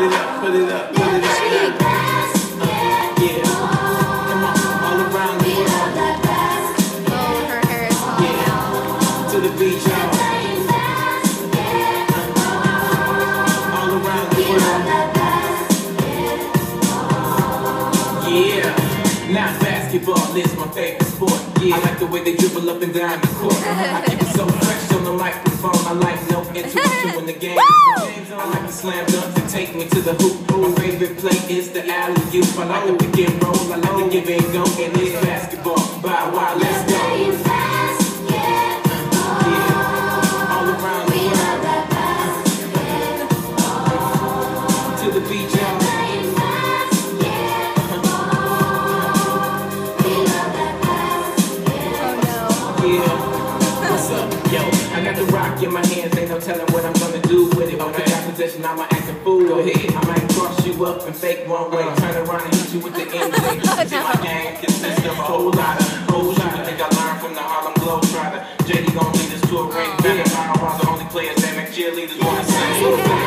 put it up, put it up, put it up. Yeah. The world. Oh, her hair is falling yeah. To the beach, y'all. Around the world. Yeah. Now basketball is my favorite sport. Yeah. I like the way they dribble up and down the court. I keep it so fresh on the microphone. I like no interruption when the game is on. I like the slam dunk to take me to the hoop. My favorite play is the alley oop. I like the pick and roll. I like the give and go. And it's basketball. Bye, wow, let's go. Yeah. The world. Beach, What's up? I got the rock in my hands, ain't no telling what I'm gonna do with it. When okay. I got possession, I'ma act a fool Go ahead. I might cross you up and fake one way, turn around and hit you with the end leg. my game consists of a whole lot of bullshit. I think I learned from the Harlem Globetrotter. JD gon' lead us to a ring better. Power the only players that make cheerleaders wanna sing.